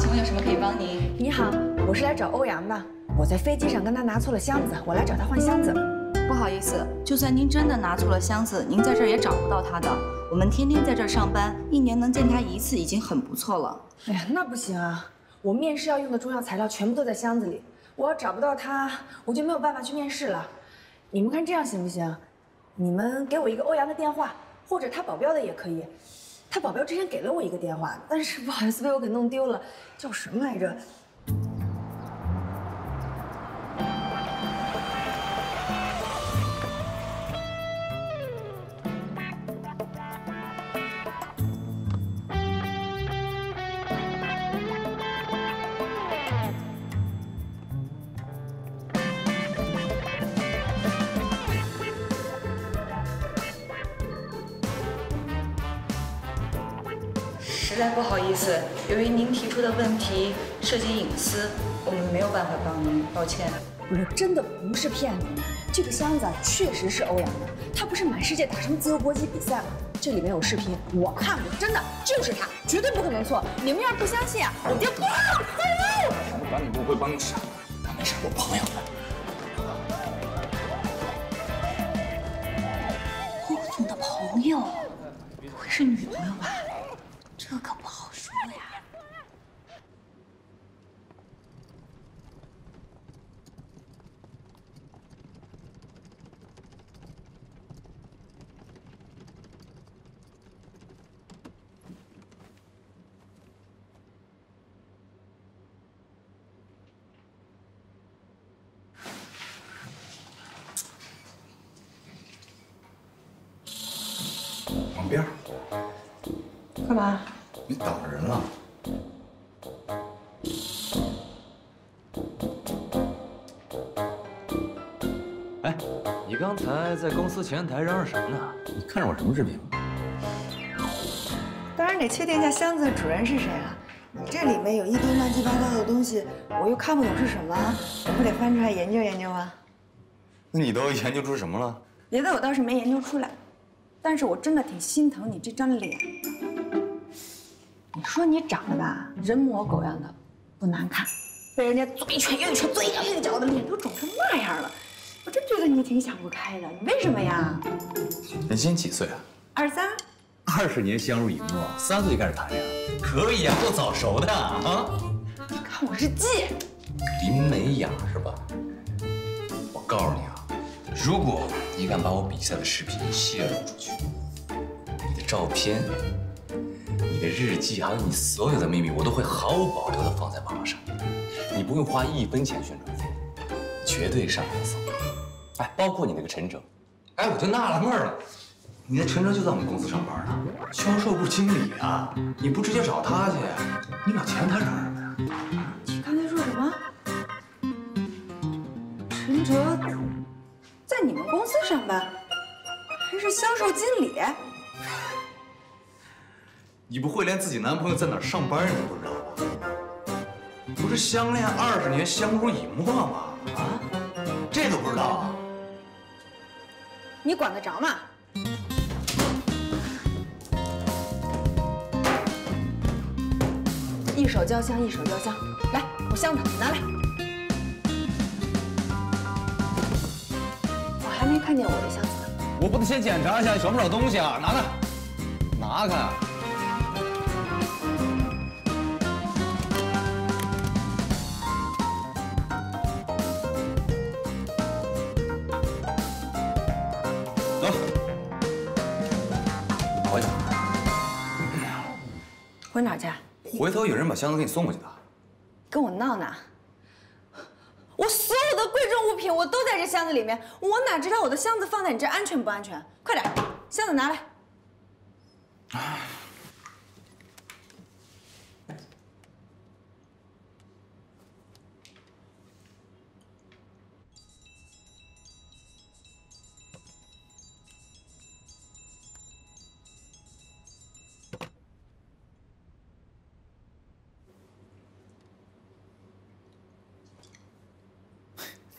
请问有什么可以帮您？你好，我是来找欧阳的。我在飞机上跟他拿错了箱子，我来找他换箱子。不好意思，就算您真的拿错了箱子，您在这儿也找不到他的。我们天天在这儿上班，一年能见他一次已经很不错了。哎呀，那不行啊！我面试要用的中药材料全部都在箱子里，我要找不到他，我就没有办法去面试了。你们看这样行不行？你们给我一个欧阳的电话，或者他保镖的也可以。他保镖之前给了我一个电话，但是不好意思被我给弄丢了，叫什么来着？意思，由于您提出的问题涉及隐私，我们没有办法帮您，抱歉。我真的不是骗你，这个箱子确实是欧阳的，他不是满世界打什么自由搏击比赛吗？这里面有视频，我看过，真的就是他，绝对不可能错。你们要是不相信啊，我就不。我管你不会帮你啥，他没事，我朋友的。霍总的朋友，不会是女朋友吧？这可不好说呀。旁边，干嘛？你挡着人了。哎，你刚才在公司前台嚷嚷什么呢？你看着我什么视频？当然得确定一下箱子的主人是谁啊！你这里面有一堆乱七八糟的东西，我又看不懂是什么，我不得翻出来研究研究吗？那你都研究出什么了？别的我倒是没研究出来，但是我真的挺心疼你这张脸。你说你长得吧，人模狗样的，不难看，被人家左一拳右一拳，左一脚右一脚的，脸都肿成那样了，我真觉得你挺想不开的。你为什么呀？你今年几岁啊？二三，二十年相濡以沫，三岁就开始谈恋爱，可以啊，够早熟的啊！你看我日记，林美雅是吧？我告诉你啊，如果你敢把我比赛的视频泄露出去，你的照片、你的日记，还有你所有的秘密，我都会毫无保留的放在网上。你不用花一分钱宣传费，绝对上热搜。哎，包括你那个陈哲，哎，我就纳了闷了，你那陈哲就在我们公司上班呢，销售部经理啊，你不直接找他去，你往前台找什么呀？在你们公司上班，还是销售经理？你不会连自己男朋友在哪儿上班你都不知道吧？不是相恋二十年，相濡以沫吗？啊，这都不知道？你管得着吗？一手交香，一手交香。来，我箱子拿来。没看见我的箱子呢。我不得先检查一下少不少东西啊？拿开，拿开！走，回去。回哪儿去？回头有人把箱子给你送过去的。跟我闹呢？我都在这箱子里面，我哪知道我的箱子放在你这安全不安全？快点，箱子拿来。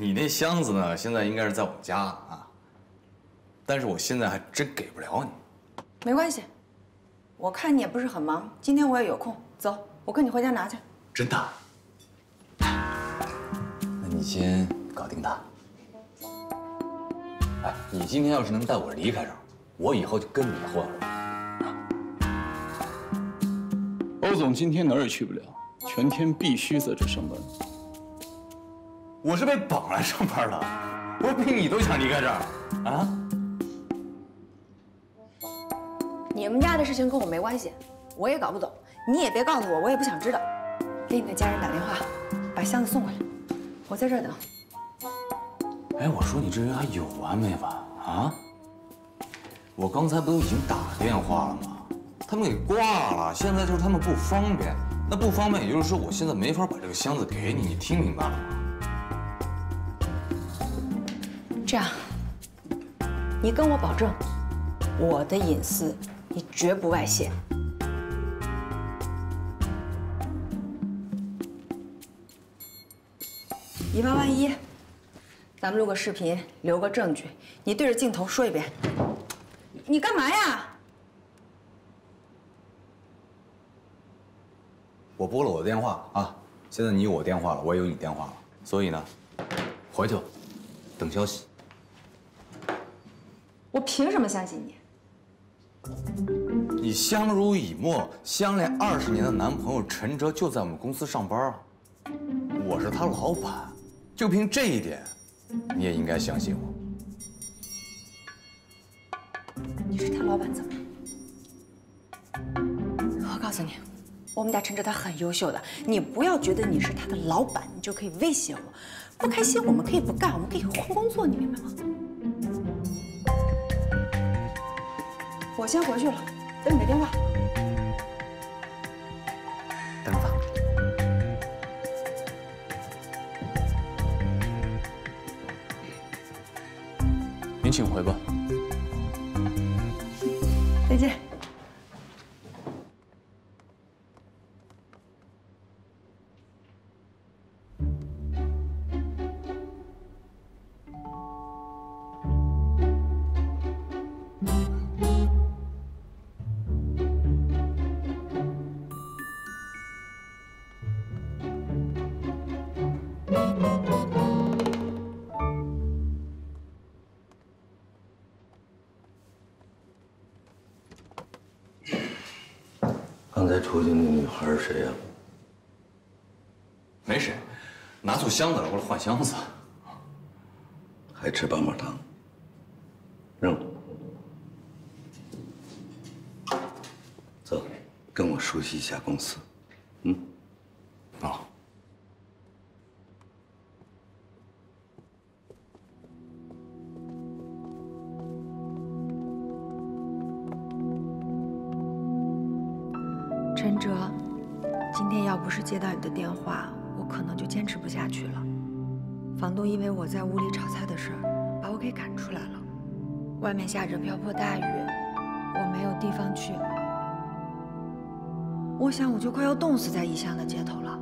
你那箱子呢？现在应该是在我们家啊，但是我现在还真给不了你。没关系，我看你也不是很忙，今天我也有空，走，我跟你回家拿去。真的？那你先搞定他。哎，你今天要是能带我离开这儿，我以后就跟你混了。欧总今天哪儿也去不了，全天必须在这上班。我是被绑来上班的，我比你都想离开这儿啊！你们家的事情跟我没关系，我也搞不懂，你也别告诉我，我也不想知道。给你的家人打电话，把箱子送过来，我在这儿等。哎，我说你这人还有完没完啊？我刚才不都已经打电话了吗？他们给挂了，现在就是他们不方便。那不方便，也就是说我现在没法把这个箱子给你，你听明白了吗？这样，你跟我保证，我的隐私你绝不外泄。以防万一，咱们录个视频，留个证据。你对着镜头说一遍。你干嘛呀？我拨了我的电话啊，现在你有我电话了，我也有你电话了，所以呢，回去等消息。我凭什么相信你？你相濡以沫、相恋二十年的男朋友陈哲就在我们公司上班啊，我是他老板，就凭这一点，你也应该相信我。你是他老板怎么了？我告诉你，我们家陈哲他很优秀的，你不要觉得你是他的老板，你就可以威胁我。不开心我们可以不干，我们可以换工作，你明白吗？我先回去了，等你的电话。等等。您请回吧。再见。刚才出去那女孩是谁呀、没谁，拿错箱子了，过来换箱子。还吃棒棒糖？扔了。走，跟我熟悉一下公司。外面下着瓢泼大雨，我没有地方去。我想我就快要冻死在异乡的街头了。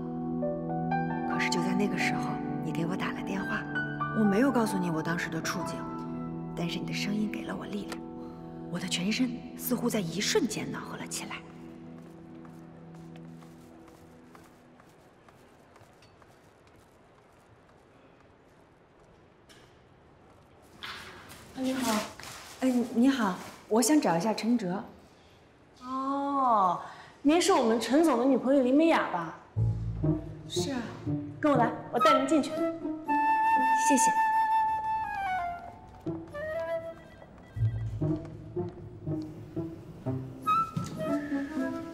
可是就在那个时候，你给我打了电话，我没有告诉你我当时的处境，但是你的声音给了我力量，我的全身似乎在一瞬间暖和了起来。我想找一下陈哲。哦，您是我们陈总的女朋友林美雅吧？是啊，跟我来，我带您进去。谢谢。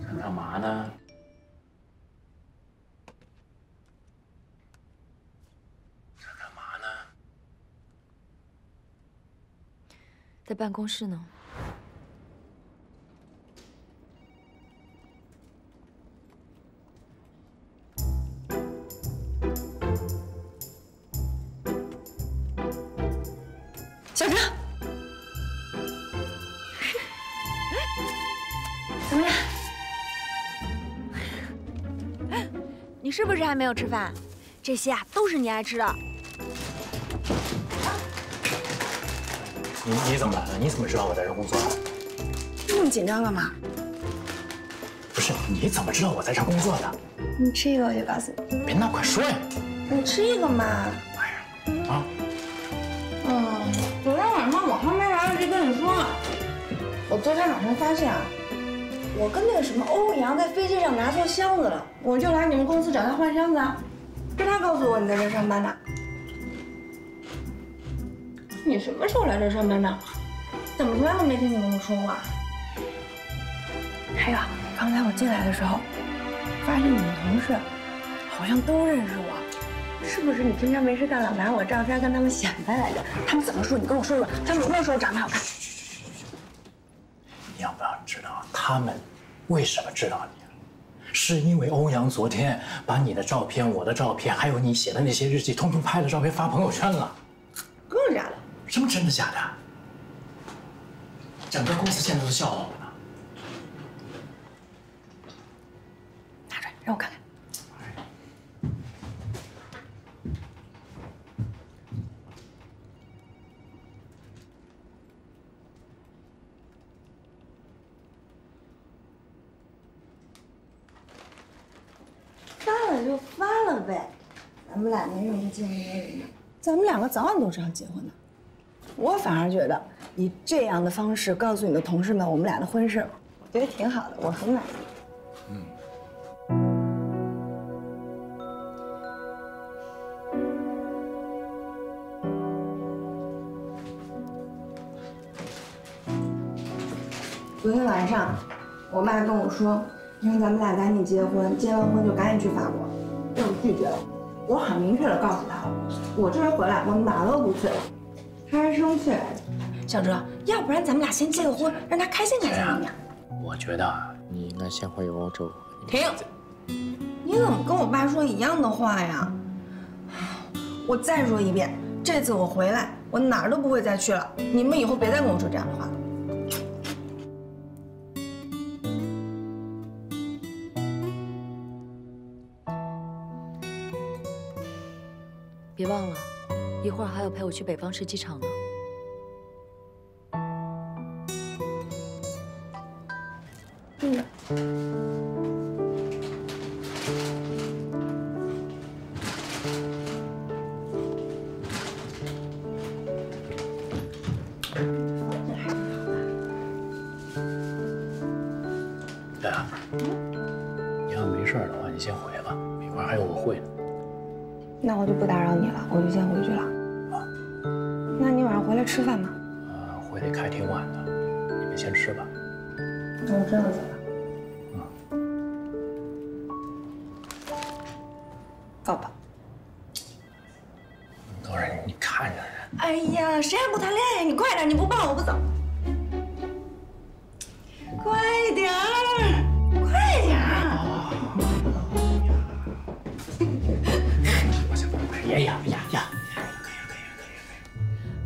想干嘛呢？想干嘛呢？在办公室呢。小哲，怎么样？你是不是还没有吃饭？这些啊都是你爱吃的。你你怎么来了？你怎么知道我在这工作的？这么紧张干嘛？不是，你怎么知道我在这工作的？你吃一个我就告诉你。别闹，快说呀！你吃一个嘛。上发现啊，我跟那个什么欧阳在飞机上拿错箱子了，我就来你们公司找他换箱子啊。是他告诉我你在这上班的。你什么时候来这上班的？怎么从来都没听你跟我说过？还有，刚才我进来的时候，发现你们同事好像都认识我，是不是你平常没事干老拿我照片跟他们显摆来着？他们怎么说？你跟我说说，他们有没有说我长得好看？你要不要知道他们为什么知道你？是因为欧阳昨天把你的照片、我的照片，还有你写的那些日记，通通拍了照片发朋友圈了。真的假的？什么真的假的？整个公司现在都笑话我呢。拿出来让我看看。发了就发了呗，咱们俩没什么见面人的，咱们两个早晚都是要结婚的。我反而觉得以这样的方式告诉你的同事们我们俩的婚事，我觉得挺好的，我很满意。嗯昨天晚上，我妈跟我说，让咱们俩赶紧结婚，结完婚就赶紧去法国，被我拒绝了。我很明确的告诉他，我这回回来，我哪都不去了。他还生气来着。小哲，要不然咱们俩先结个婚，让他开心开心怎么样？我觉得啊你应该先回欧洲。停！你怎么跟我爸说一样的话呀？我再说一遍，这次我回来，我哪儿都不会再去了。你们以后别再跟我说这样的话了。会儿还要陪我去北方市机场呢。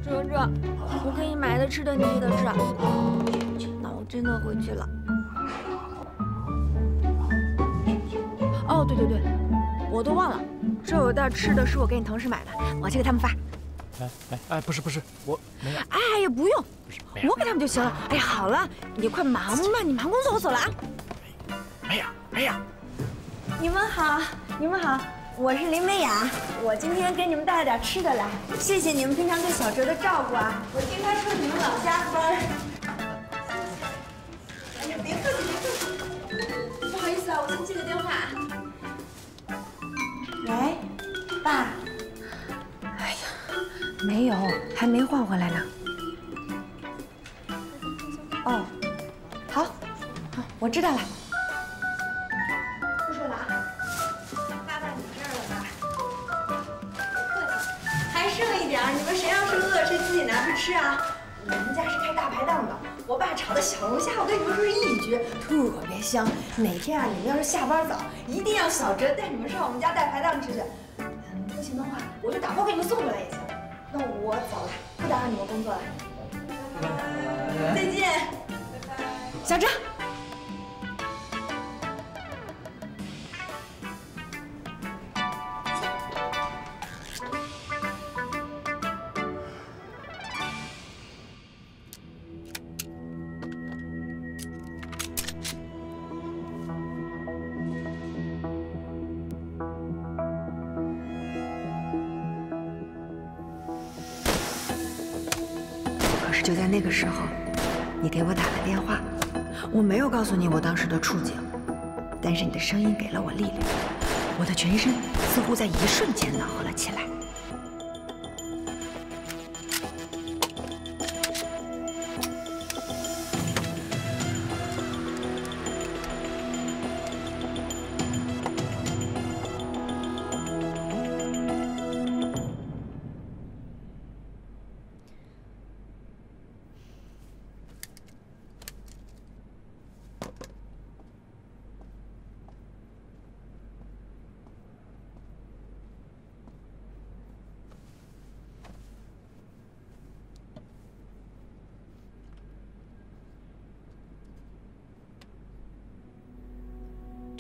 哲哲，我给你买的吃的你记得吃。那我真的回去了。哦，对对对，我都忘了，这有袋吃的是我给你同事买的，我去给他们发。哎哎哎，不是不是，我没有。哎呀，不用，我给他们就行了。哎呀，好了，你快忙吧，你忙工作，我走了啊。没有没有。你们好，你们好，我是林美雅，我今天给你们带了点吃的来，谢谢你们平常对小哲的照顾啊。我听他说你们老加班。哎呀，别客气，别客气。不好意思啊，我先接个电话。喂，爸。哎呀，没有，还没换回来呢。哦，好，好，我知道了。吃啊？我们家是开大排档的，我爸炒的小龙虾，我跟你们说是一绝，特别香。哪天啊，你们要是下班早，一定要小哲带你们上我们家大排档吃去。嗯不行的话，我就打包给你们送回来也行。那我走了，不打扰你们工作了。再见，小哲。告诉你我当时的处境，但是你的声音给了我力量，我的全身似乎在一瞬间暖和了起来。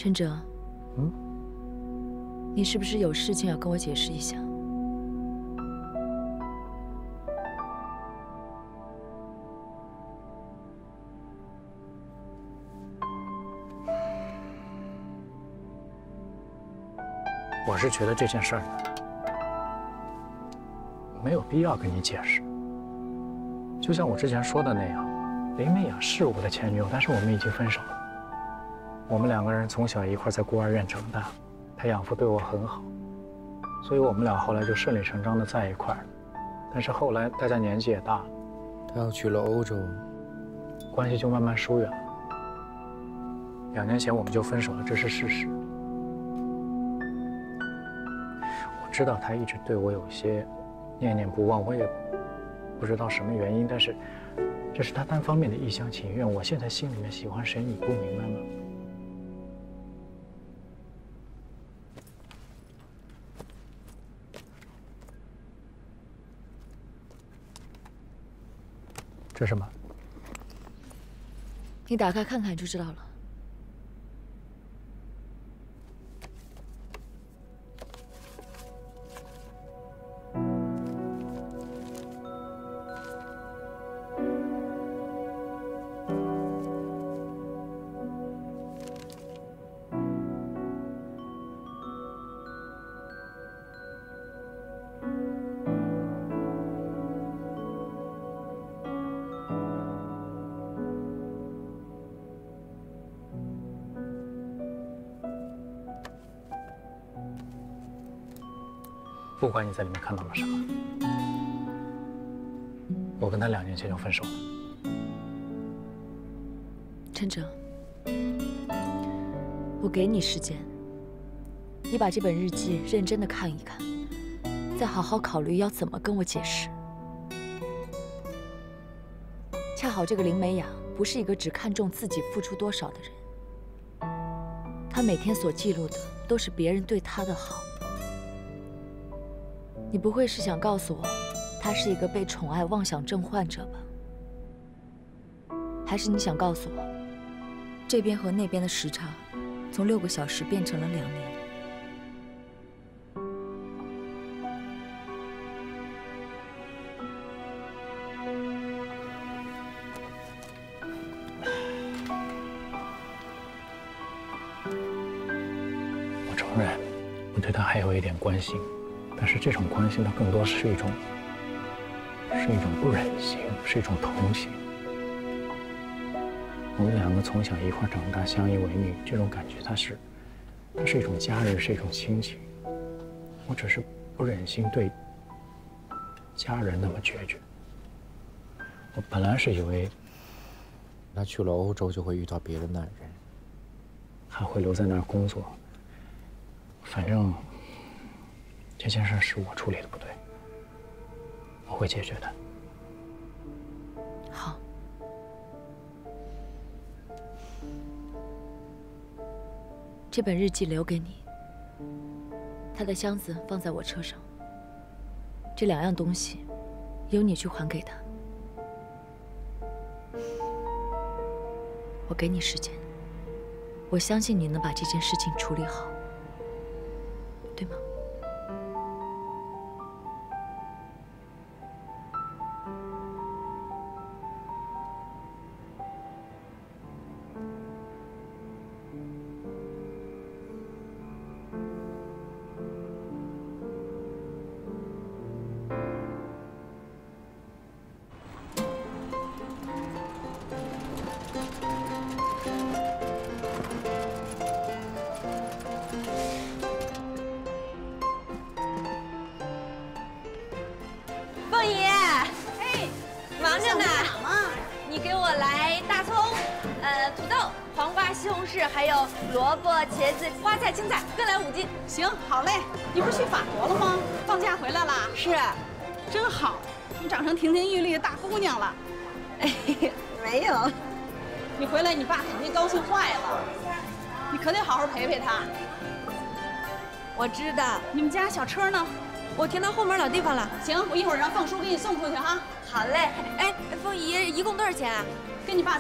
陈哲，嗯，你是不是有事情要跟我解释一下？我是觉得这件事儿没有必要跟你解释。就像我之前说的那样，林美雅是我的前女友，但是我们已经分手了。我们两个人从小一块在孤儿院长大，他养父对我很好，所以我们俩后来就顺理成章的在一块儿。但是后来大家年纪也大了，他要去了欧洲，关系就慢慢疏远了。两年前我们就分手了，这是事实。我知道他一直对我有些念念不忘，我也不知道什么原因，但是这是他单方面的一厢情愿。我现在心里面喜欢谁，你不明白吗？这是什么？你打开看看就知道了。不管你在里面看到了什么，我跟他两年前就分手了。陈哲，我给你时间，你把这本日记认真的看一看，再好好考虑要怎么跟我解释。恰好这个林美雅不是一个只看重自己付出多少的人，她每天所记录的都是别人对她的好。你不会是想告诉我，他是一个被宠爱妄想症患者吧？还是你想告诉我，这边和那边的时差从六个小时变成了两年？我承认，我对他还有一点关心。这种关心，它更多是一种，是一种不忍心，是一种同情。我们两个从小一块长大，相依为命，这种感觉，它是，它是一种家人，是一种亲情。我只是不忍心对家人那么决绝。我本来是以为，他去了欧洲就会遇到别的男人，还会留在那儿工作。反正。这件事是我处理的不对，我会解决的。好，这本日记留给你，他的箱子放在我车上。这两样东西，由你去还给他。我给你时间，我相信你能把这件事情处理好，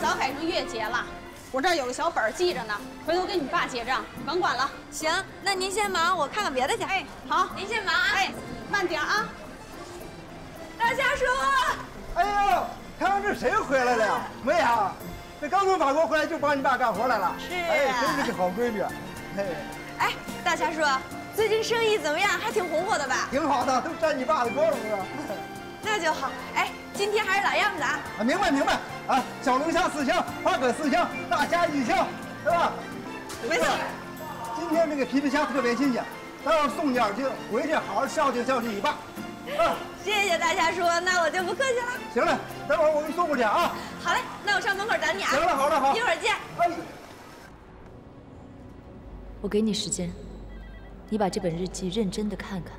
早改成月结了。我这儿有个小本记着呢，回头跟你爸结账，你甭管了。行，那您先忙，我看看别的去。哎，好，您先忙啊。哎，慢点啊。大家叔。哎呦，看看这谁回来了呀？梅呀。这刚从法国回来就帮你爸干活来了，是哎，真是个好闺女。哎，哎，大侠叔，最近生意怎么样？还挺红火的吧？挺好的，都沾你爸的光了，是？那就好。哎，今天还是老样子啊。啊，明白明白。啊，小龙虾四箱，花蛤四箱，大虾一箱，是吧？没错。今天这个皮皮虾特别新鲜，待会儿送点去，回去好好孝敬孝敬你爸。啊，谢谢大侠叔，那我就不客气了。行了，待会儿我给你送过去啊。好嘞，那我上门口等你啊。行了，好了，好，一会儿见。哎，我给你时间，你把这本日记认真的看看，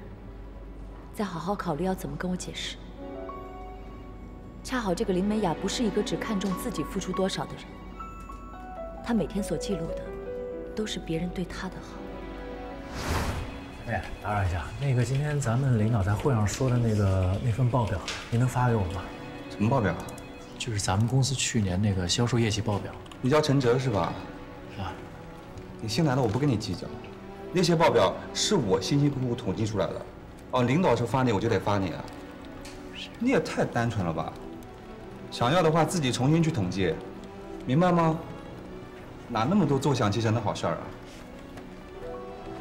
再好好考虑要怎么跟我解释。恰好这个林美雅不是一个只看重自己付出多少的人，她每天所记录的，都是别人对她的好。哎，打扰一下，那个今天咱们领导在会上说的那个那份报表，您能发给我吗？什么报表？就是咱们公司去年那个销售业绩报表。你叫陈哲是吧？啊。你新来的，我不跟你计较。那些报表是我辛辛苦苦统计出来的。哦，领导说发你，我就得发你啊。你也太单纯了吧？想要的话自己重新去统计，明白吗？哪那么多坐享其成的好事儿啊？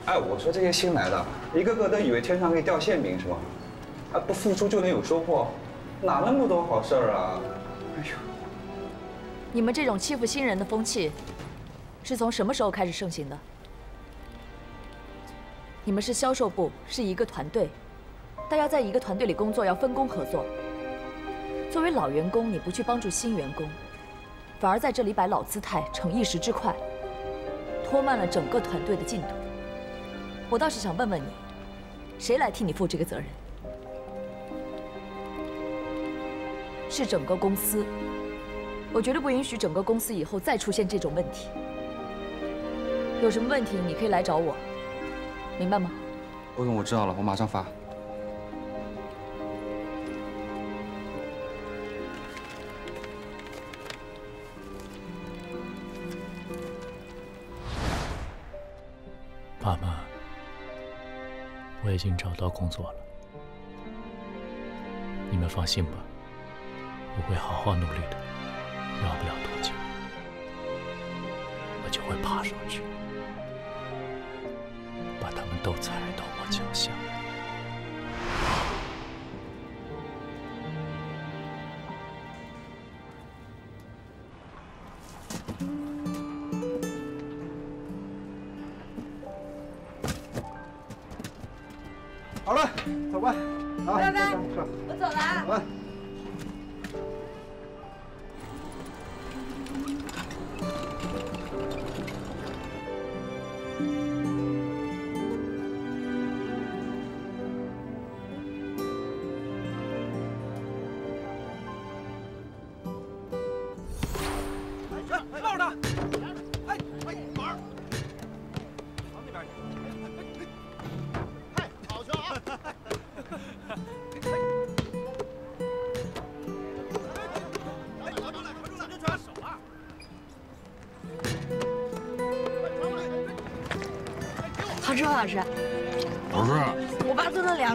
哎，我说这些新来的，一个个都以为天上可以掉馅饼是吧？啊，不付出就能有收获，哪那么多好事儿啊？哎呦，你们这种欺负新人的风气，是从什么时候开始盛行的？你们是销售部，是一个团队，大家在一个团队里工作要分工合作。作为老员工，你不去帮助新员工，反而在这里摆老姿态，逞一时之快，拖慢了整个团队的进度。我倒是想问问你，谁来替你负这个责任？是整个公司。我绝对不允许整个公司以后再出现这种问题。有什么问题你可以来找我，明白吗？欧总，我知道了，我马上发。已经找到工作了，你们放心吧，我会好好努力的，要不了多久，我就会爬上去，把他们都踩到我脚下。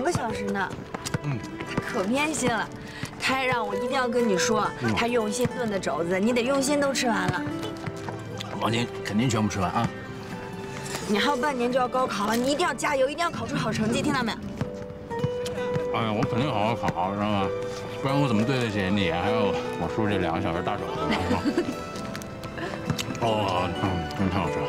个小时呢。嗯。他可偏心了，他还让我一定要跟你说，他用心炖的肘子，你得用心都吃完了。放心，肯定全部吃完啊。你还有半年就要高考了，你一定要加油，一定要考出好成绩，听到没有？哎呀，我肯定好好考，知道吗？不然我怎么对得起你，还有我叔这两个小时大肘子？哦，嗯，真太好吃了。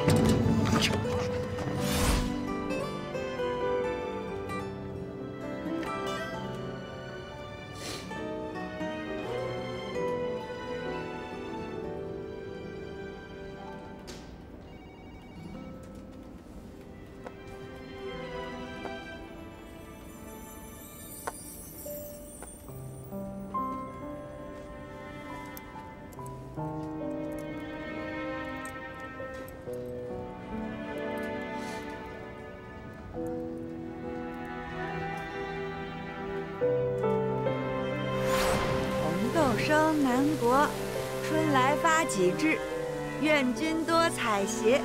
君多采撷，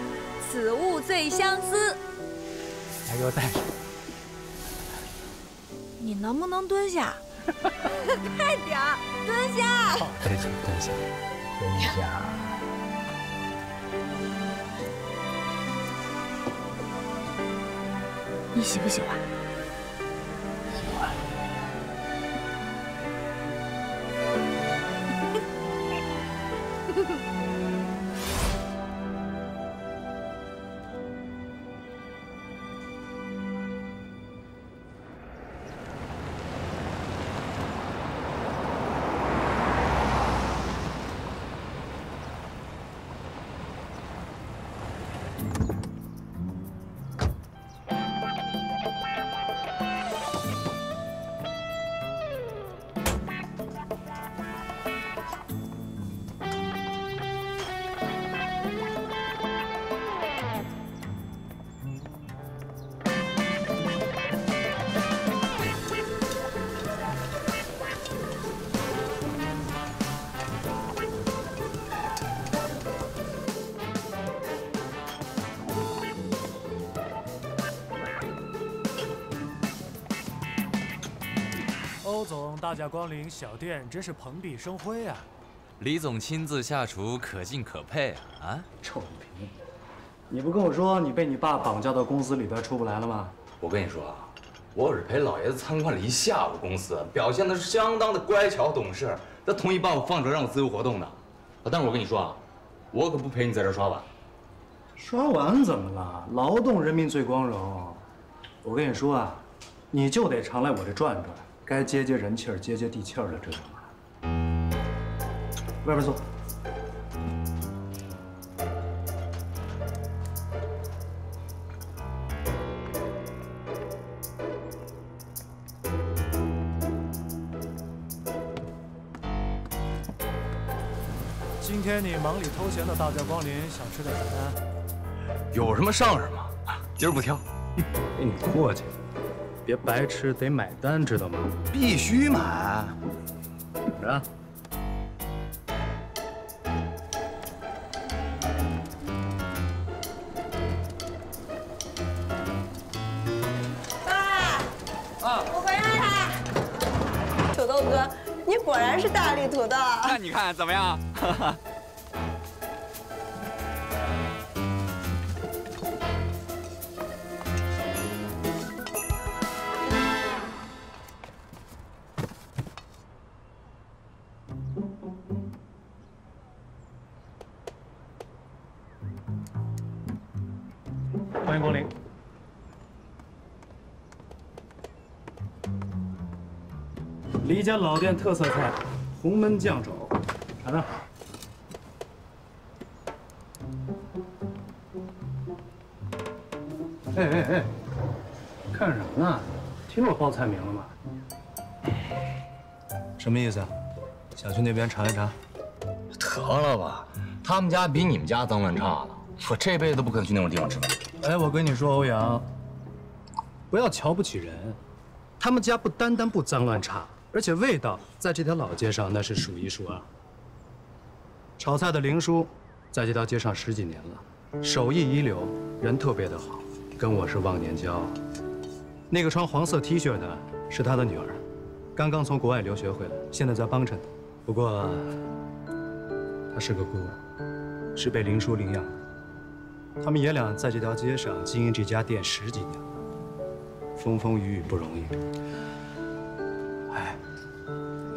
此物最相思。来，给我戴上。你能不能蹲下？快点儿，蹲下。好，对起，蹲下，蹲下。你喜不喜欢？大驾光临小店，真是蓬荜生辉啊！李总亲自下厨，可敬可佩啊！啊，臭李平，你不跟我说你被你爸绑架到公司里边出不来了吗？我跟你说啊，我是陪老爷子参观了一下午公司，表现的是相当的乖巧懂事，他同意把我放出来让我自由活动的。但是我跟你说啊，我可不陪你在这刷碗。刷碗怎么了？劳动人民最光荣。我跟你说啊，你就得常来我这转转。该接接人气儿、接接地气儿的，知道吗？外边坐。今天你忙里偷闲的大驾光临，想吃点什么？有什么上什么，今儿不挑。给你过去。别白吃，得买单，知道吗？必须买。怎么着？爸，啊，我回来啦！土豆哥，你果然是大力土豆。那你看怎么样？家老店特色菜，红焖酱肘，尝尝。哎哎哎，看什么呢？听我报菜名了吗？什么意思？想去那边尝一尝？得了吧，他们家比你们家脏乱差了。我这辈子都不可能去那种地方吃饭。哎，我跟你说，欧阳，不要瞧不起人。他们家不单单不脏乱差，而且味道在这条老街上那是数一数二。炒菜的林叔，在这条街上十几年了，手艺一流，人特别的好，跟我是忘年交。那个穿黄色 T 恤的是他的女儿，刚刚从国外留学回来，现在在帮衬。不过，他是个孤儿，是被林叔领养的。他们爷俩在这条街上经营这家店十几年了，风风雨雨不容易。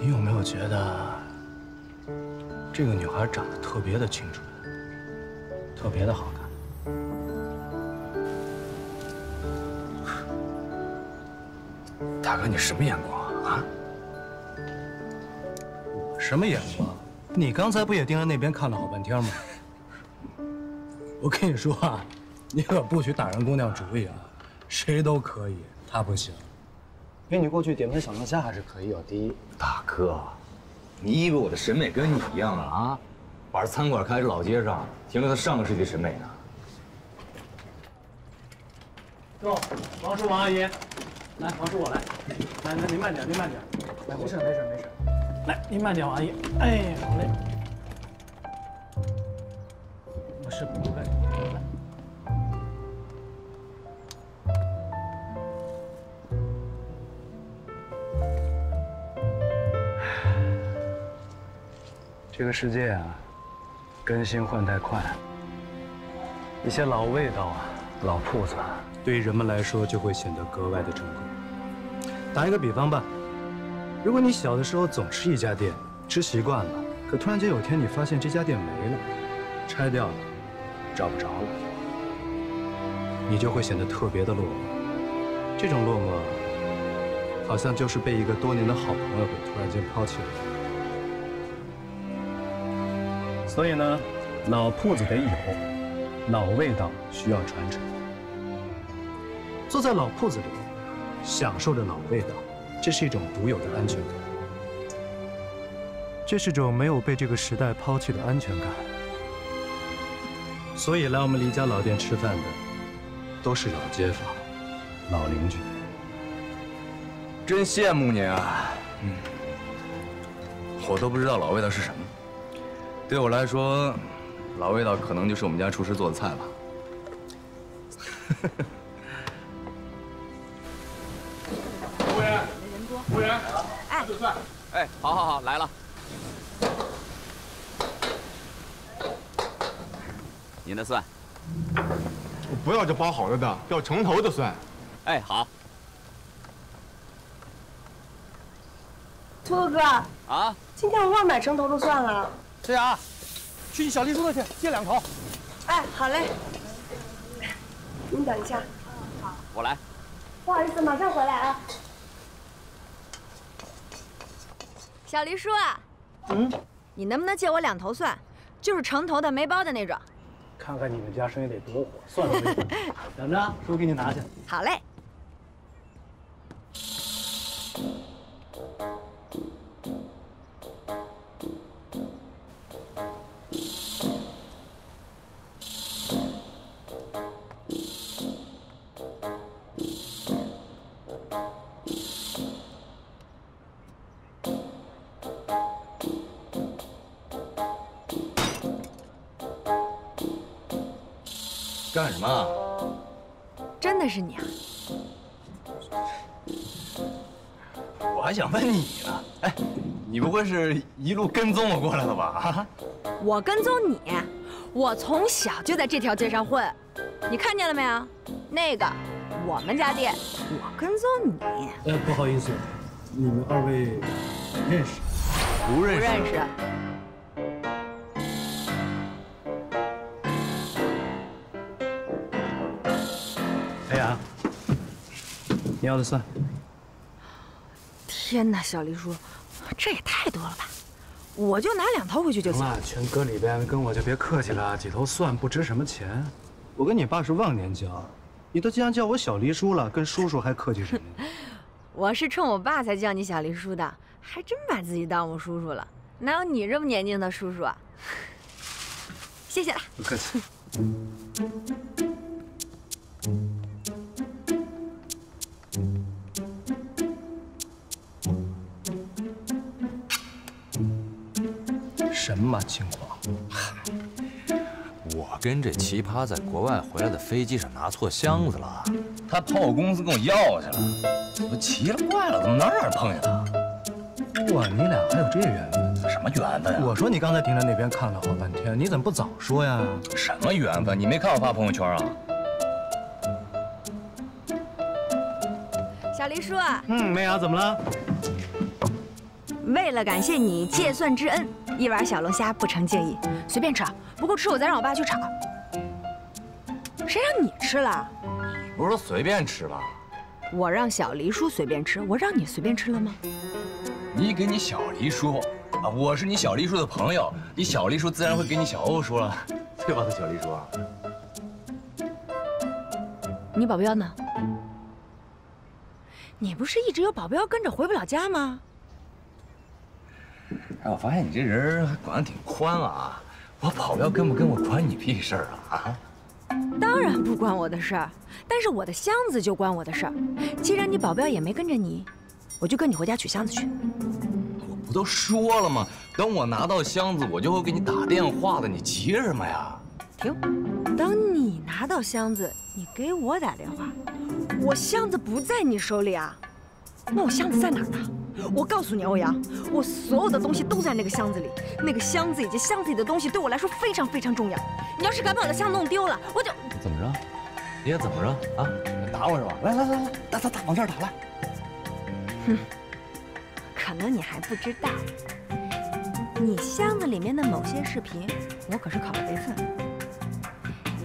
你有没有觉得这个女孩长得特别的清纯，特别的好看？大哥，你什么眼光啊？什么眼光？你刚才不也盯着那边看了好半天吗？我跟你说啊，你可不许打人姑娘主意啊！谁都可以，她不行。约你过去点盘小龙虾还是可以有第一。大哥，你以为我的审美跟你一样啊？啊，把这餐馆开在老街上，停留在上个世纪审美呢？哟，王叔王阿姨，来，王叔我来，来来您慢点，您慢点，来，没事没事没事，来您慢点，王阿姨，哎，好嘞，我是这个世界啊，更新换代快，一些老味道啊、老铺子，对于人们来说就会显得格外的珍贵。打一个比方吧，如果你小的时候总吃一家店，吃习惯了，可突然间有天你发现这家店没了，拆掉了，找不着了，你就会显得特别的落寞。这种落寞，好像就是被一个多年的好朋友给突然间抛弃了。所以呢，老铺子得有，老味道需要传承。坐在老铺子里，享受着老味道，这是一种独有的安全感。这是种没有被这个时代抛弃的安全感。所以来我们李家老店吃饭的，都是老街坊、老邻居。真羡慕你啊！嗯，我都不知道老味道是什么。对我来说，老味道可能就是我们家厨师做的菜吧。服务员，服务员，哎，就蒜。哎，好好好，来了。您的蒜。我不要这包好了的，要成头的蒜。哎，好。秃子哥啊，今天我忘买成头的蒜了。是啊，去你小丽叔那去借两头。哎，好嘞。你等一下。我来。不好意思，马上回来啊。小黎叔啊，嗯，你能不能借我两头蒜？就是成头的没包的那种。看看你们家生意得多火，蒜都没有。等着，叔给你拿去。好嘞。是你啊！我还想问你呢。哎，你不会是一路跟踪我过来的吧？我跟踪你，我从小就在这条街上混，你看见了没有？那个我们家店，我跟踪你。呃，不好意思，你们二位认识？不认识。不认识。要的蒜。天哪，小黎叔，这也太多了吧！我就拿两头回去就行。了，全搁里边，跟我就别客气了。几头蒜不值什么钱。我跟你爸是忘年交，你都既然叫我小黎叔了，跟叔叔还客气什么？我是冲我爸才叫你小黎叔的，还真把自己当我叔叔了。哪有你这么年轻的叔叔啊？谢谢了。不客气。什么情况？我跟这奇葩在国外回来的飞机上拿错箱子了，他跑我公司跟我要去了。我奇了怪了，怎么哪哪碰见他？哇，你俩还有这缘分？什么缘分？我说你刚才停在那边看了好半天，你怎么不早说呀？什么缘分？你没看我发朋友圈啊？小黎叔。嗯，梅雅怎么了？为了感谢你借算之恩，一碗小龙虾不成敬意，随便吃。不够吃我再让我爸去炒。谁让你吃了？不是说随便吃吗？我让小黎叔随便吃，我让你随便吃了吗？你给你小黎叔啊，我是你小黎叔的朋友，你小黎叔自然会给你小欧叔了，对吧，小黎叔啊？你保镖呢？你不是一直有保镖跟着回不了家吗？哎，我发现你这人还管得挺宽啊！我保镖跟不跟我关你屁事儿啊？啊？当然不关我的事儿，但是我的箱子就关我的事儿。既然你保镖也没跟着你，我就跟你回家取箱子去。我不都说了吗？等我拿到箱子，我就会给你打电话的。你急什么呀？停！等你拿到箱子，你给我打电话。我箱子不在你手里啊，那我箱子在哪儿呢？我告诉你，欧阳，我所有的东西都在那个箱子里。那个箱子以及箱子里的东西对我来说非常非常重要。你要是敢把我的箱弄丢了，我就怎么着？爷怎么着啊？打我是吧？来来来来，打打打，往这儿打来。哼，可能你还不知道，你箱子里面的某些视频，我可是拷了备份。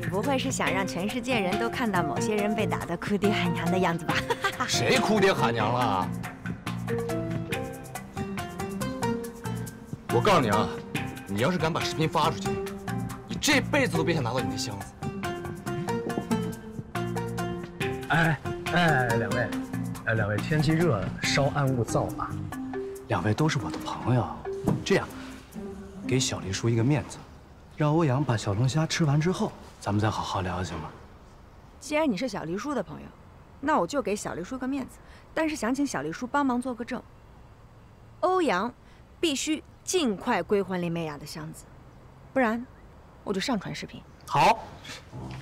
你不会是想让全世界人都看到某些人被打得哭爹喊娘的样子吧？谁哭爹喊娘了？我告诉你啊，你要是敢把视频发出去，你这辈子都别想拿到你那箱子。哎哎，两位，哎，两位，天气热，稍安勿躁啊。两位都是我的朋友，这样，给小黎叔一个面子，让欧阳把小龙虾吃完之后，咱们再好好聊，行吗？既然你是小黎叔的朋友，那我就给小黎叔个面子，但是想请小黎叔帮忙做个证。欧阳必须尽快归还林美雅的箱子，不然我就上传视频。好，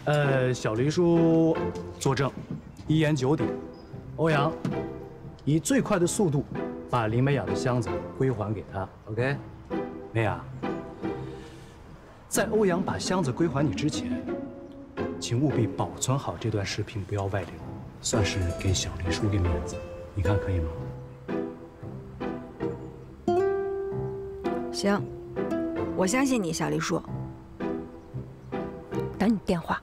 呃，小黎叔作证，一言九鼎。欧阳，以最快的速度把林美雅的箱子归还给他。OK，美雅，在欧阳把箱子归还你之前，请务必保存好这段视频，不要外流，算是给小黎叔个面子。你看可以吗？行，我相信你，小黎叔。等你电话。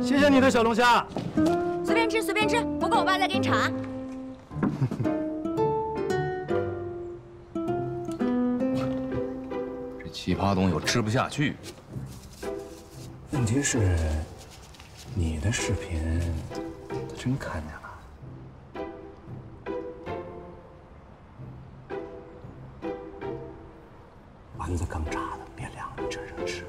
谢谢你的小龙虾，随便吃随便吃，不够我爸再给你炒啊。这奇葩东西我吃不下去。问题是，你的视频他真看见了。丸子刚炸的，别凉了，趁热吃。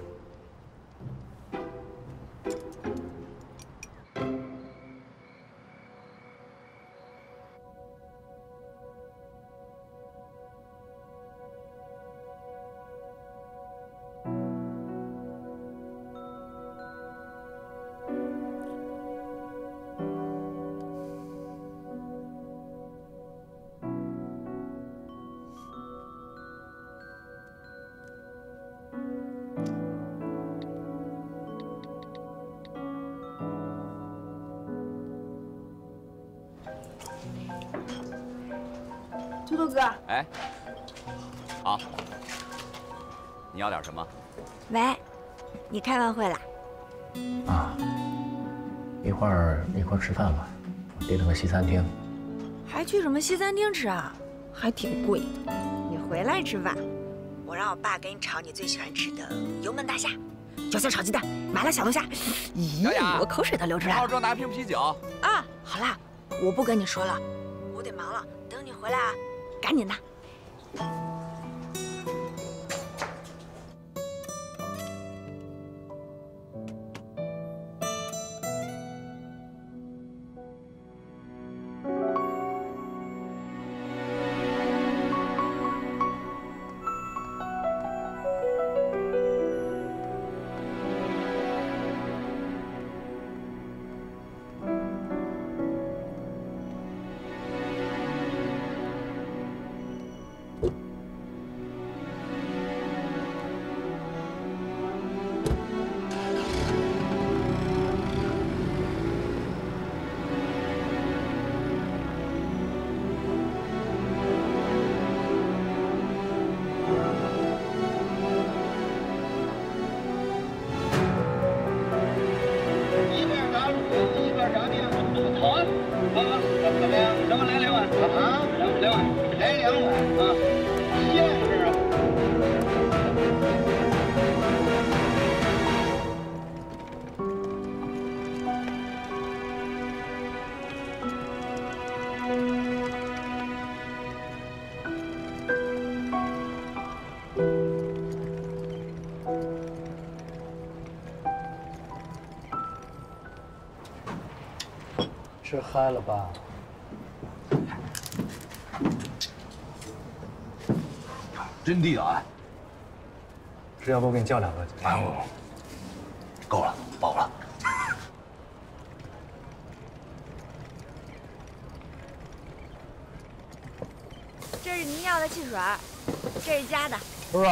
哎，好，你要点什么？喂，你开完会了？啊，一会儿一块儿吃饭吧，我订了个西餐厅。还去什么西餐厅吃啊？还挺贵的。你回来吃饭，我让我爸给你炒你最喜欢吃的油焖大虾、韭菜炒鸡蛋、麻辣小龙虾。咦，我口水都流出来了。澳洲拿瓶啤酒。啊，好啦，我不跟你说了，赶紧的。吃嗨了吧？真地道啊！是要不我给你叫两个？哎呦，够了，饱了。这是您要的汽水，这是加的。叔叔，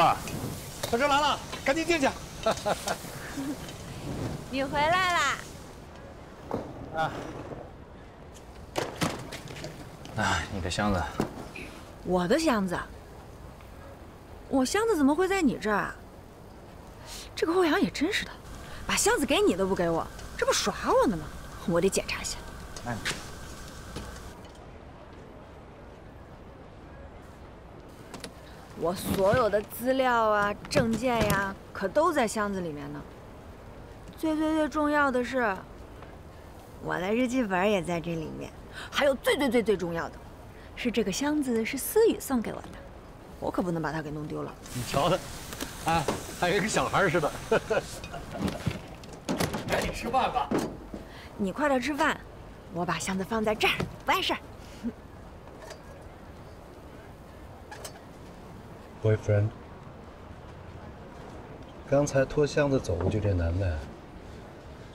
小车来了，赶紧进去。你回来啦！啊，啊，你的箱子。我的箱子？我箱子怎么会在你这儿啊？这个欧阳也真是的，把箱子给你都不给我，这不耍我呢吗？我得检查一下。哎。我所有的资料啊、证件呀，可都在箱子里面呢。最最最重要的是，我的日记本也在这里面。还有最最最最重要的，是这个箱子是思雨送给我的，我可不能把它给弄丢了。你瞧他，哎，还跟个小孩似的。赶紧吃饭吧。你快点吃饭，我把箱子放在这儿，不碍事儿。boyfriend。刚才拖箱子走过去这男的，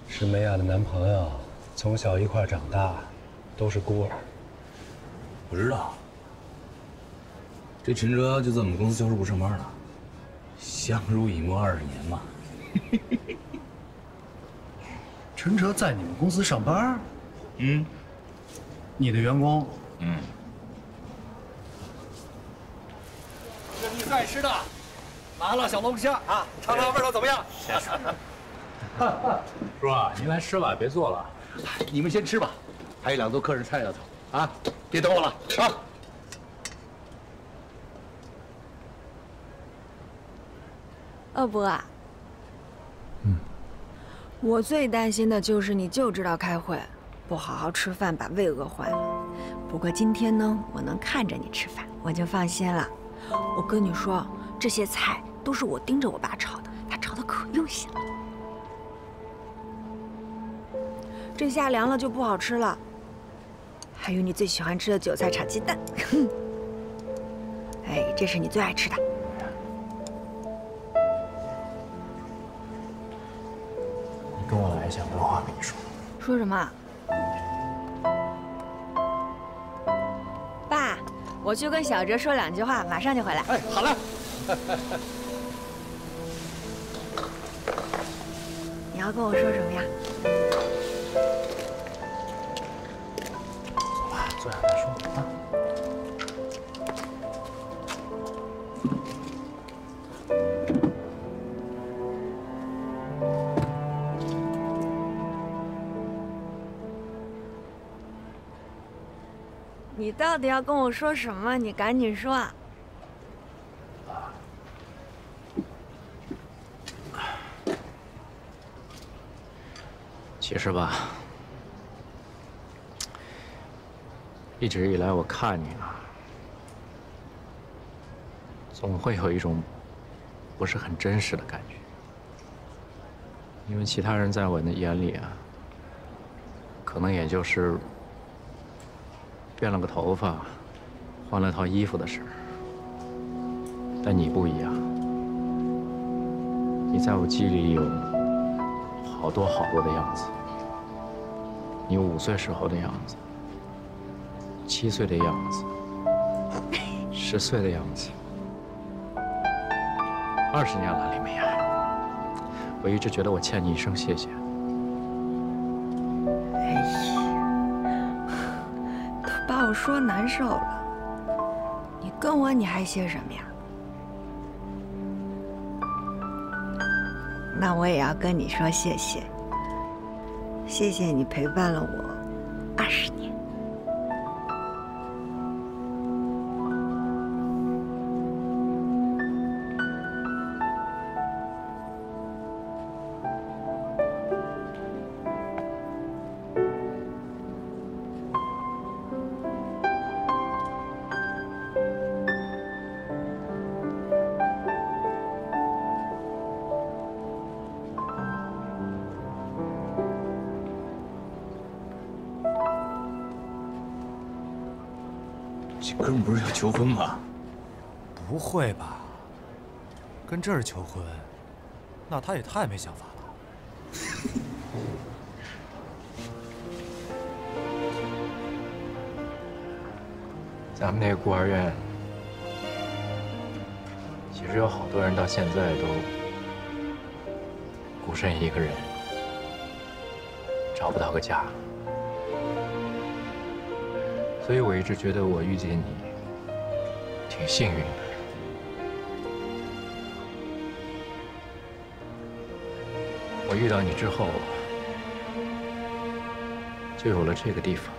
是梅雅的男朋友，从小一块长大，都是孤儿。我知道，这陈哲就在我们公司销售部上班呢，相濡以沫二十年嘛。陈哲在你们公司上班？嗯，你的员工？嗯。这你最爱吃的麻辣小龙虾啊，尝尝味道怎么样？叔啊，您来吃吧，别坐了。你们先吃吧，还有两桌客人菜要走啊，别等我了啊！二伯啊，嗯，我最担心的就是你就知道开会，不好好吃饭，把胃饿坏了。不过今天呢，我能看着你吃饭，我就放心了。我跟你说，这些菜都是我盯着我爸炒的，他炒的可用心了。这下凉了就不好吃了。还有你最喜欢吃的韭菜炒鸡蛋，哎，这是你最爱吃的。你跟我来一下，我有话跟你说。说什么？爸，我去跟小哲说两句话，马上就回来。哎，好嘞。你要跟我说什么呀？坐下再说啊。你到底要跟我说什么？你赶紧说。其实吧，一直以来我看你啊，总会有一种不是很真实的感觉，因为其他人在我的眼里啊，可能也就是变了个头发，换了套衣服的事儿，但你不一样，你在我记忆里有好多好多的样子。你五岁时候的样子，七岁的样子，十岁的样子，二十年了，李美雅，我一直觉得我欠你一声谢谢。哎呀，都把我说难受了。你跟我你还谢什么呀？那我也要跟你说谢谢。谢谢你陪伴了我这哥们不是要求婚吗？不会吧？跟这儿求婚，那他也太没想法了。咱们那个孤儿院，其实有好多人到现在都孤身一个人，找不到个家。所以我一直觉得我遇见你挺幸运的。我遇到你之后，就有了这个地方。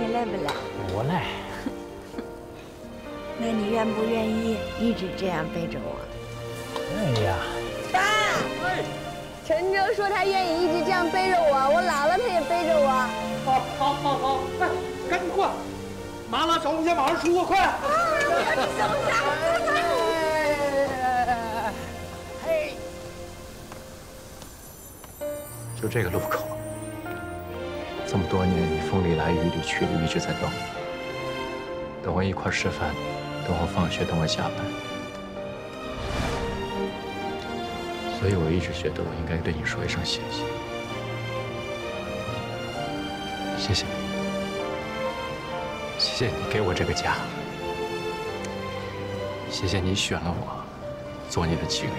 你累不累？不累。那你愿不愿意一直这样背着我？说他愿意一直这样背着我，我老了他也背着我。好，好，好，好，快，赶紧过来，麻辣小龙虾马上出，快！小龙虾，就这个路口，这么多年你风里来雨里去的一直在等我，等我一块吃饭，等我放学，等我下班。所以我一直觉得我应该对你说一声谢谢，谢谢你，谢谢你给我这个家，谢谢你选了我做你的情人。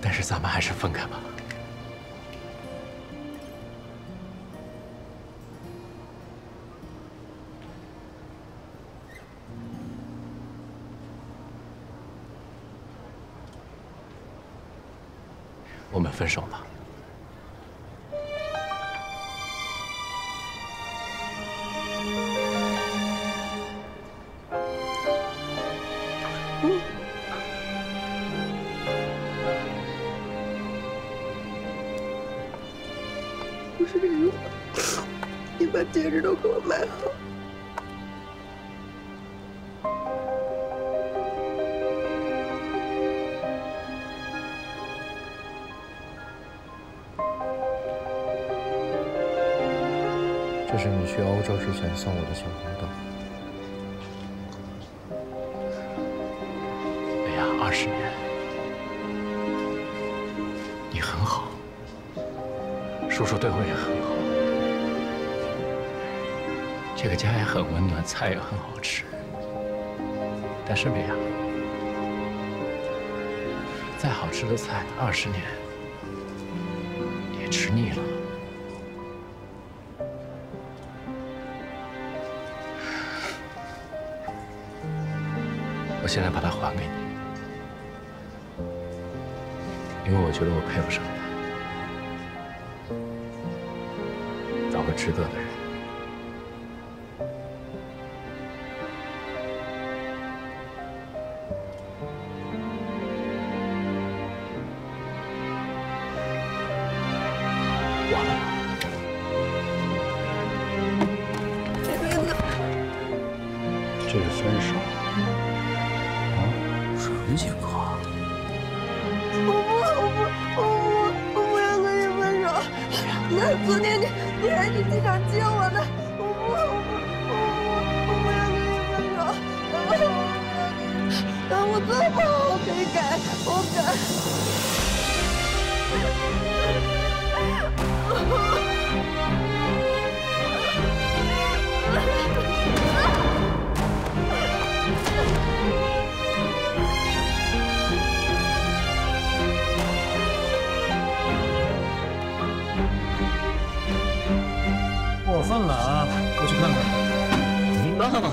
但是咱们还是分开吧。我们分手吧。这个家也很温暖，菜也很好吃。但是美雅，再好吃的菜，二十年也吃腻了。我现在把它还给你，因为我觉得我配不上他，找个值得的人。这是分手啊？什么情况？我不，我不，我不，我不要跟你分手。那昨天你你还去机场接我呢，我不，我不，我不，我不要跟你分手。我不要跟你，啊，我做不好，我可以改，我改。算了啊！我去看看。那么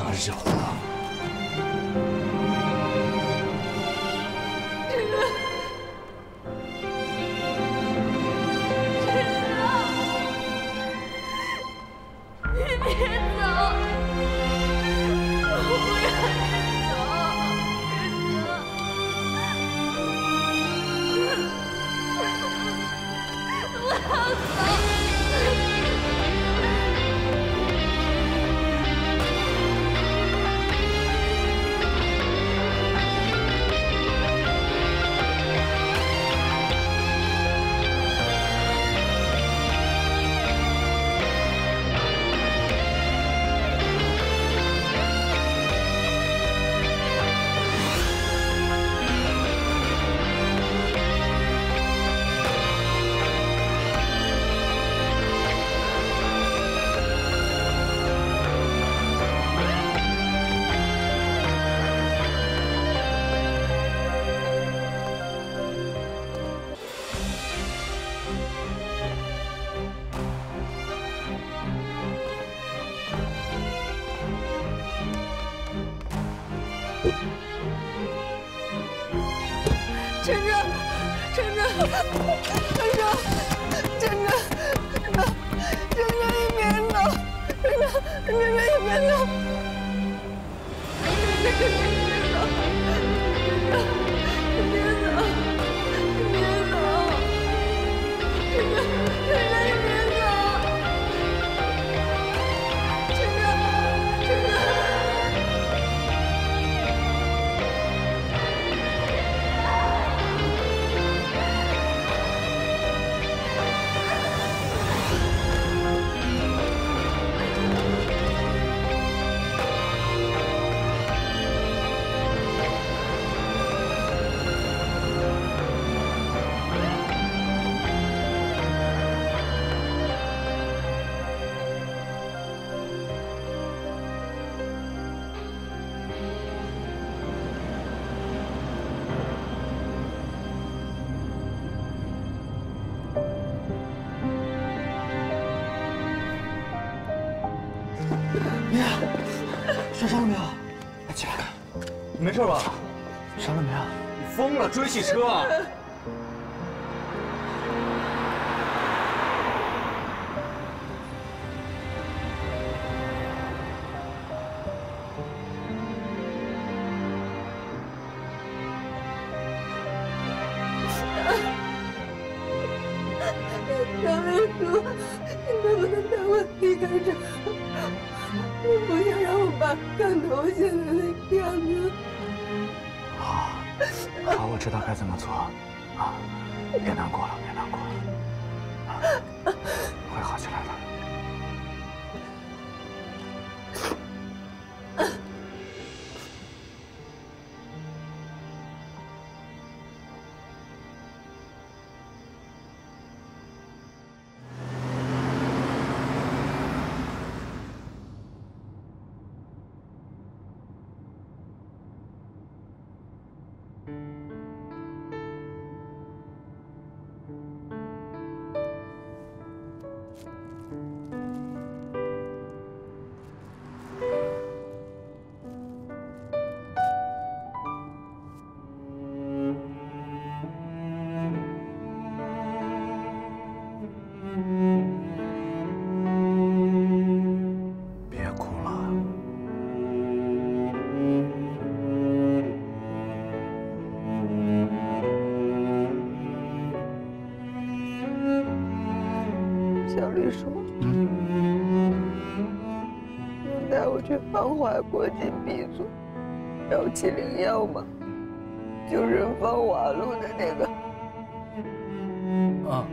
真真，真真，真真你别走，真真，真真你别走，追汽车！好，我知道该怎么做。啊，别难过了，别难过了，啊，会好起来的。芳华国际闭嘴，要七零幺吗？就是芳华路的那个。啊，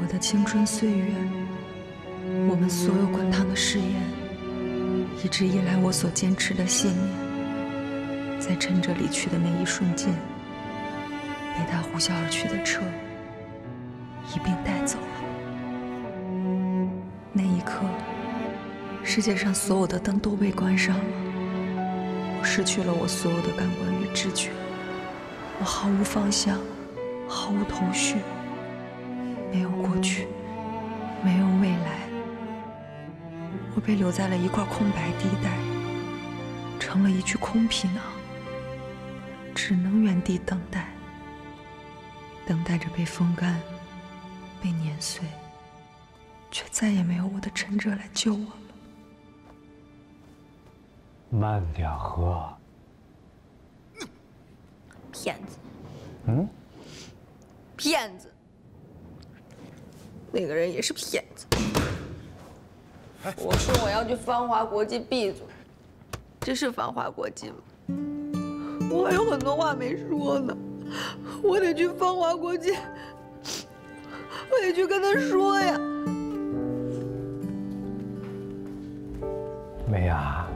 我的青春岁月，我们所有滚烫的誓言，一直以来我所坚持的信念，在趁着离去的那一瞬间，被他呼啸而去的车一并带走了。那一刻，世界上所有的灯都被关上了，我失去了我所有的感官与知觉，我毫无方向，毫无头绪。没有过去，没有未来，我被留在了一块空白地带，成了一具空皮囊，只能原地等待，等待着被风干，被碾碎，却再也没有我的陈哲来救我了。慢点喝。骗子，嗯，骗子，那个人也是骗子。我说我要去芳华国际 B 组，这是芳华国际吗？我还有很多话没说呢，我得去芳华国际，我得去跟他说呀。美雅，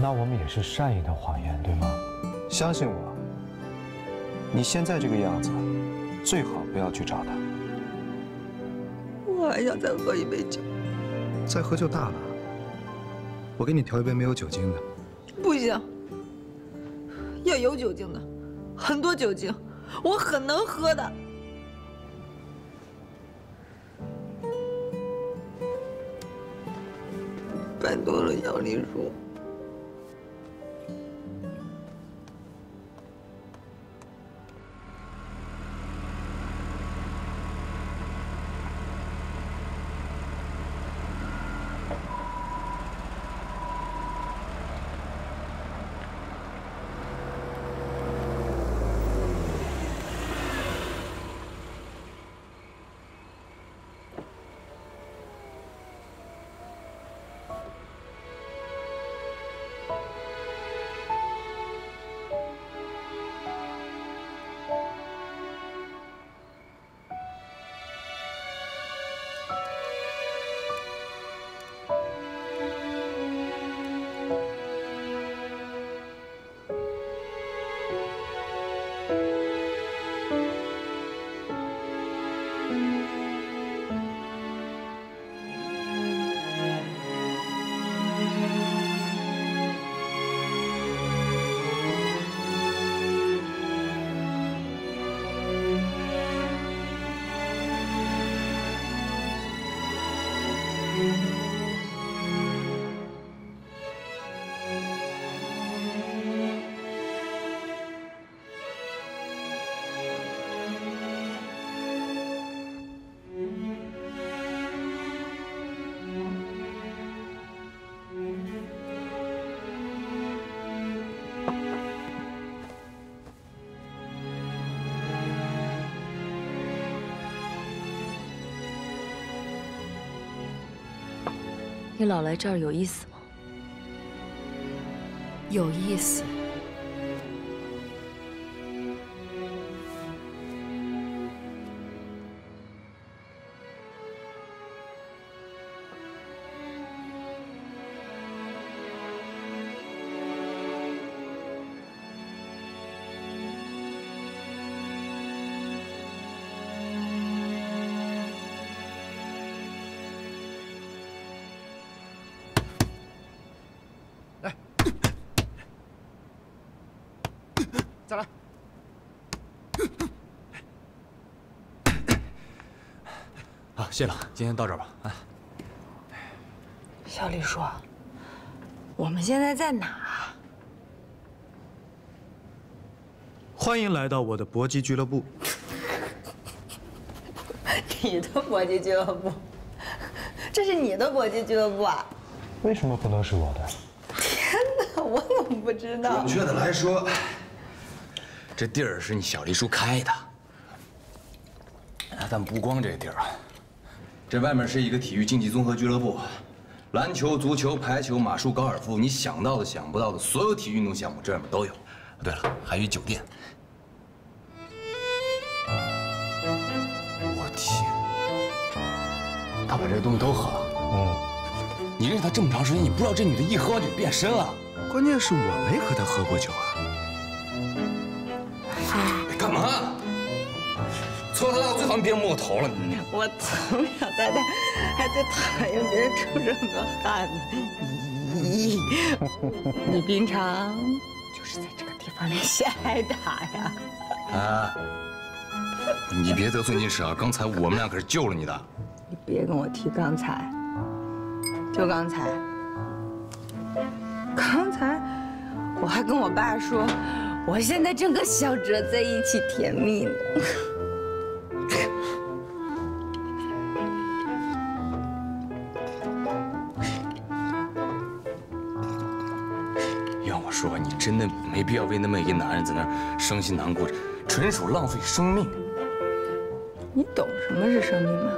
那我们也是善意的谎言，对吗？相信我，你现在这个样子，最好不要去找他。我还想再喝一杯酒，再喝就大了。我给你调一杯没有酒精的。不行，要有酒精的很多酒精我很能喝的。拜托了杨林叔。你老来这儿有意思吗？有意思。谢了，今天到这儿吧。啊，小李叔，我们现在在哪啊？欢迎来到我的搏击俱乐部。你的搏击俱乐部？这是你的搏击俱乐部啊？为什么不能是我的？天哪，我怎么不知道？准确的来说，这地儿是你小丽叔开的。但不光这地儿啊，这外面是一个体育竞技综合俱乐部，篮球、足球、排球、马术、高尔夫，你想到的、想不到的所有体育运动项目，这外面都有。对了，还有酒店。我天，他把这些东西都喝了。嗯，你认识他这么长时间，你不知道这女的一喝完酒变身了？关键是我没和他喝过酒啊。从小到大最讨厌别人摸头了，你我从小到大还最讨厌别人出这么多汗呢。咦，你平常就是在这个地方练习挨打呀？啊！你别得寸进尺啊！刚才我们俩可是救了你的。你别跟我提刚才，就刚才，刚才我还跟我爸说，我现在正跟小哲在一起甜蜜呢。没必要为那么一个男人在那儿伤心难过，纯属浪费生命。你懂什么是生命吗？